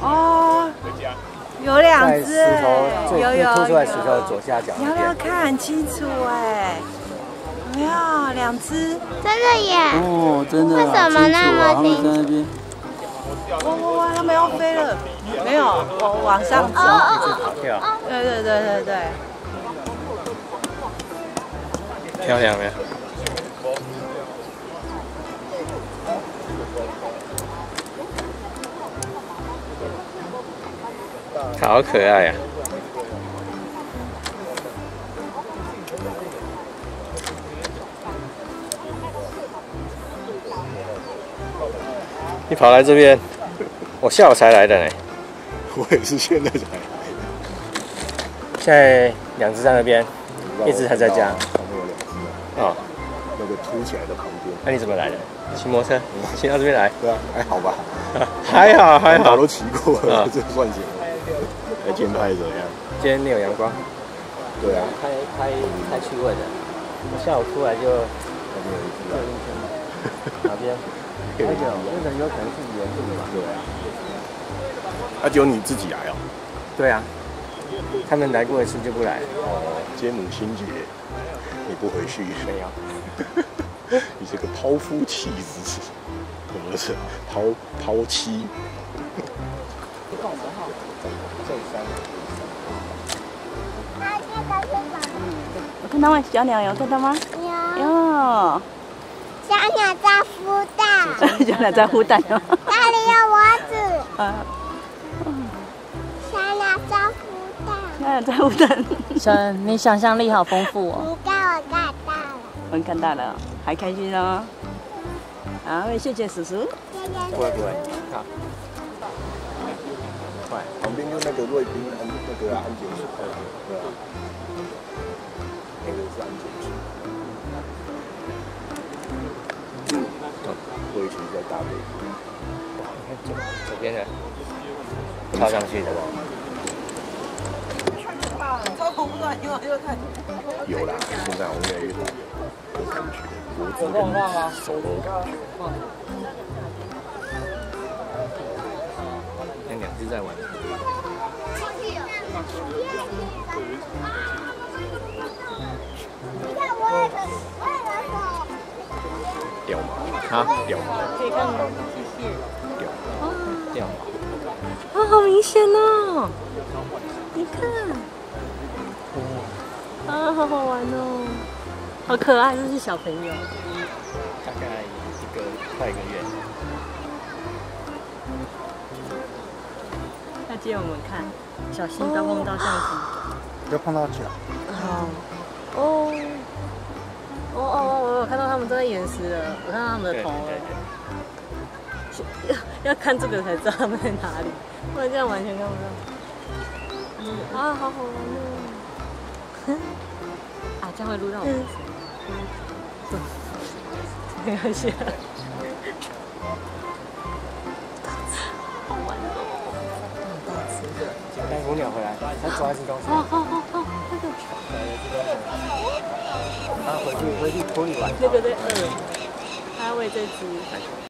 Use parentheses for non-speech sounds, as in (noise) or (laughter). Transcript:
哦，有两只有有凸出来石头左下角，你要不要看很清楚哎？没有，两只，真的耶！哦，真的，为什么那么清楚在那边。哇哇哇，他们要飞了，没有，我往上走，一直跑跳，对对对对对，漂亮没有？好可爱呀！你跑来这边，我下午才来的呢。我也是现在才。现在两只在那边，一只还在家。旁边有两只啊。那个凸起来的旁边。那你怎么来的？骑摩托车，骑到这边来。对啊，还好吧？还 (laughs) 好还好，都骑过了，(laughs) 这算行。来今天拍怎么样？今天没有阳光。对啊。拍拍拍趣味的。我下午出来就。那边有一只哪边？那个那个有可能是原住的吧？对啊。那只有你自己来哦。对啊。他们来过一次就不来。哦，今天母亲节，你不回去？没有。(laughs) 你这个抛夫弃子，(laughs) 怎么是抛抛妻？有看到吗？小鸟有看到吗？有。有。小鸟在孵蛋。小鸟在孵蛋那里有蚊子？啊。小鸟在孵蛋。小鸟在孵蛋。小，你想象力好丰富哦。你看我看到了。我看到了，还开心哦。好，谢谢叔叔。谢谢。不会不会，好。旁边就那个瑞宾安那个安检处，对啊。那个是安检处。我以前在大北。左边的，跳上去的。超恐怖啊！又又看。有啦，现在我越来越大，有感觉，脖子跟手都。那两只在玩。掉毛啊！掉毛。可以看吗？谢谢。掉毛。掉毛。啊，好明显哦！你看。啊，好好玩哦！好可爱，这是小朋友。大概一个快一个月。借我们看，小心不要碰到相机。不要碰到脚。好。哦。哦哦哦！我看到他们都在岩石了，我看到他们的头了。要要看这个才知道他们在哪里，不然这样完全看不到。嗯啊，好好玩哦！啊，这样会录到我们。没关系。带虎鸟回来，他抓一只东西。哦哦哦哦，那个。啊，回去回去处理完。那个在饿，它要喂这只。